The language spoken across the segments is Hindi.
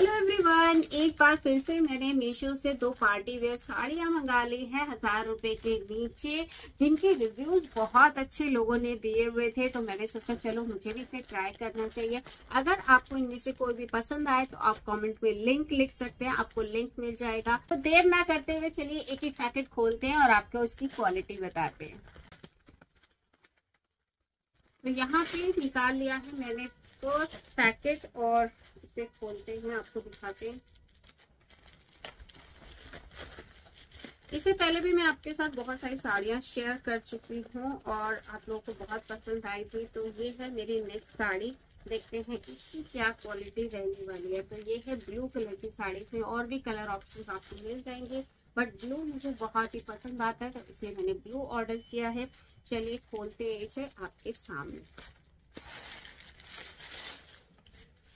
हेलो एवरीवन एक बार फिर से मैंने मीशो से दो पार्टी वेयर साड़ियाँ मंगा ली हैं हज़ार रुपए के नीचे, जिनके रिव्यूज़ बहुत अच्छे लोगों ने दिए हुए थे। तो मैंने सोचा, चलो मुझे भी इसे ट्राई करना चाहिए। अगर आपको इनमें से कोई भी पसंद आए तो आप कमेंट में लिंक लिख सकते हैं। आपको लिंक मिल जाएगा। तो देर ना करते हुए चलिए एक एक पैकेट खोलते हैं और आपको उसकी क्वालिटी बताते हैं। तो यहाँ पे निकाल लिया है मैंने फ़र्स्ट पैकेट और इसे खोलते हैं, आपको दिखाते हैं। इससे पहले भी मैं आपके साथ बहुत सारी साड़ियाँ शेयर कर चुकी हूँ और आप लोगों को बहुत पसंद आई थी तो ये है मेरी नेक्स्ट साड़ी। देखते हैं इसकी क्या क्वालिटी रहने वाली है। तो ये है ब्लू कलर की साड़ी। इसमें और भी कलर ऑप्शन आपको मिल जाएँगे। बट ब्लू मुझे बहुत ही पसंद आता है तो इसलिए मैंने ब्लू ऑर्डर किया है। चलिए खोलते हैं इसे आपके सामने।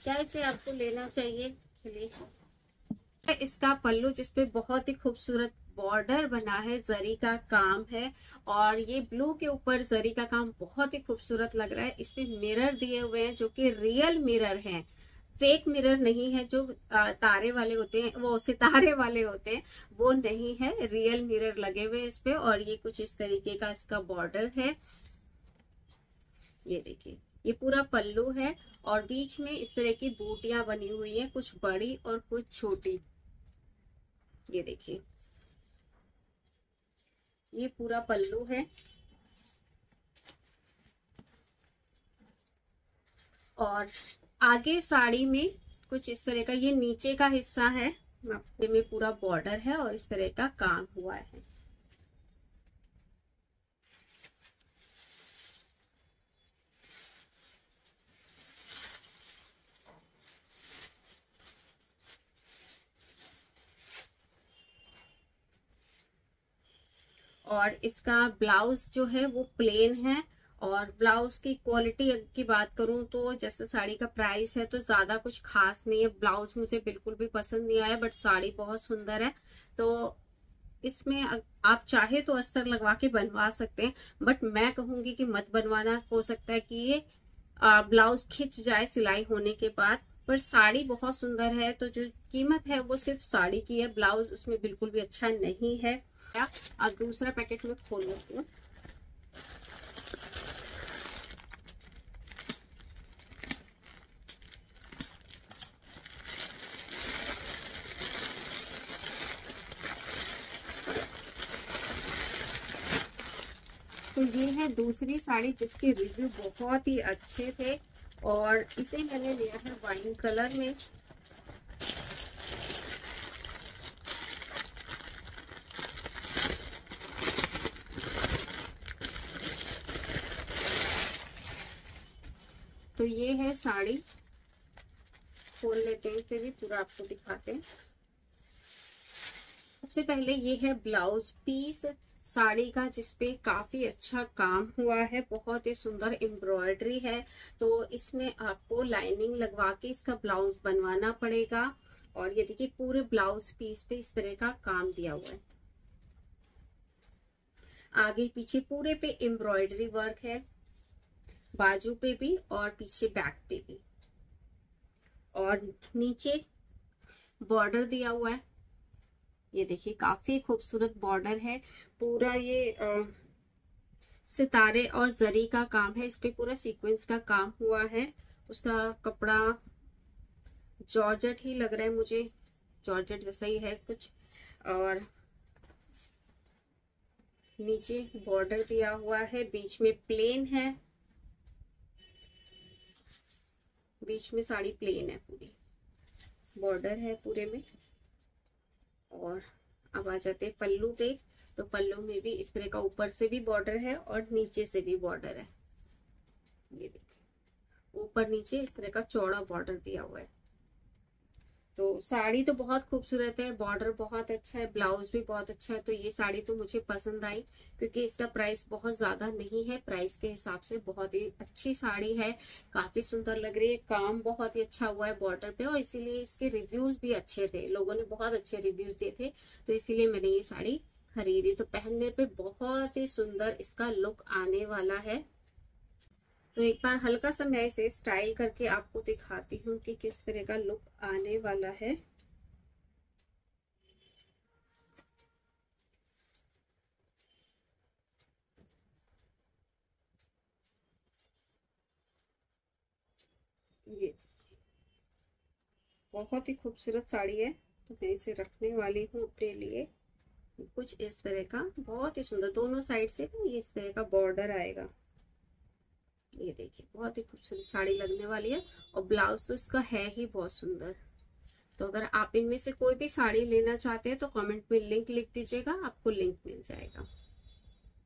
क्या इसे आपको लेना चाहिए? चलिए। इसका पल्लू, जिसपे बहुत ही खूबसूरत बॉर्डर बना है, जरी का काम है, और ये ब्लू के ऊपर जरी का काम बहुत ही खूबसूरत लग रहा है। इसपे मिरर दिए हुए हैं, जो कि रियल मिरर हैं। फेक मिरर नहीं है, जो तारे वाले होते हैं, वो सितारे वाले होते हैं, वो नहीं है। रियल मिरर लगे हुए इस पे और ये कुछ इस तरीके का इसका बॉर्डर है। ये देखिए, ये पूरा पल्लू है और बीच में इस तरह की बूटियाँ बनी हुई है, कुछ बड़ी और कुछ छोटी। ये देखिए, ये पूरा पल्लू है और आगे साड़ी में कुछ इस तरह का, ये नीचे का हिस्सा है में पूरा बॉर्डर है और इस तरह का काम हुआ है। और इसका ब्लाउज जो है वो प्लेन है। और ब्लाउज की क्वालिटी की बात करूँ तो जैसे साड़ी का प्राइस है तो ज़्यादा कुछ खास नहीं है। ब्लाउज मुझे बिल्कुल भी पसंद नहीं आया, बट साड़ी बहुत सुंदर है। तो इसमें आप चाहे तो अस्तर लगवा के बनवा सकते हैं, बट मैं कहूँगी कि मत बनवाना। हो सकता है कि ये ब्लाउज खिंच जाए सिलाई होने के बाद, पर साड़ी बहुत सुंदर है। तो जो कीमत है वो सिर्फ़ साड़ी की है। ब्लाउज उसमें बिल्कुल भी अच्छा नहीं है। अब दूसरा पैकेट में खोल लेती हूँ। तो ये है दूसरी साड़ी जिसके रिव्यू बहुत ही अच्छे थे और इसे मैंने लिया है वाइन कलर में। तो ये है साड़ी। खोल लेते हैं इसे भी, पूरा आपको दिखाते हैं। सबसे पहले ये है ब्लाउज पीस, साड़ी का, जिसपे काफ़ी अच्छा काम हुआ है। बहुत ही सुंदर एम्ब्रॉयडरी है। तो इसमें आपको लाइनिंग लगवा के इसका ब्लाउज बनवाना पड़ेगा। और ये देखिए, पूरे ब्लाउज पीस पे इस तरह का काम दिया हुआ है। आगे पीछे पूरे पे एम्ब्रॉयडरी वर्क है। बाजू पे भी और पीछे बैक पे भी। और नीचे बॉर्डर दिया हुआ है। ये देखिए काफ़ी खूबसूरत बॉर्डर है। पूरा ये आ, सितारे और जरी का काम है। इस पे पूरा सीक्वेंस का काम हुआ है। उसका कपड़ा जॉर्जेट ही लग रहा है मुझे। जॉर्जेट जैसा ही है कुछ। और नीचे बॉर्डर दिया हुआ है। बीच में प्लेन है। बीच में साड़ी प्लेन है पूरी। बॉर्डर है पूरे में। और अब आ जाते हैं पल्लू पे। तो पल्लू में भी इस तरह का ऊपर से भी बॉर्डर है और नीचे से भी बॉर्डर है। ये देखिए। ऊपर नीचे इस तरह का चौड़ा बॉर्डर दिया हुआ है। तो साड़ी तो बहुत खूबसूरत है बॉर्डर बहुत अच्छा है ब्लाउज भी बहुत अच्छा है तो ये साड़ी तो मुझे पसंद आई, क्योंकि इसका प्राइस बहुत ज़्यादा नहीं है प्राइस के हिसाब से बहुत ही अच्छी साड़ी है, काफ़ी सुंदर लग रही है, काम बहुत ही अच्छा हुआ है बॉर्डर पे, और इसीलिए इसके रिव्यूज़ भी अच्छे थे, लोगों ने बहुत अच्छे रिव्यूज़ दिए थे तो इसीलिए मैंने ये साड़ी खरीदी तो पहनने पे बहुत ही सुंदर इसका लुक आने वाला है। तो एक बार हल्का सा मैं इसे स्टाइल करके आपको दिखाती हूँ कि किस तरह का लुक आने वाला है। ये बहुत ही खूबसूरत साड़ी है तो मैं इसे रखने वाली हूँ अपने लिए। कुछ इस तरह का, बहुत ही सुंदर, दोनों साइड से इस तरह का बॉर्डर आएगा। ये देखिए, बहुत ही खूबसूरत साड़ी लगने वाली है और ब्लाउज तो इसका है ही बहुत सुंदर। तो अगर आप इनमें से कोई भी साड़ी लेना चाहते हैं तो कमेंट में लिंक लिख दीजिएगा, आपको लिंक मिल जाएगा।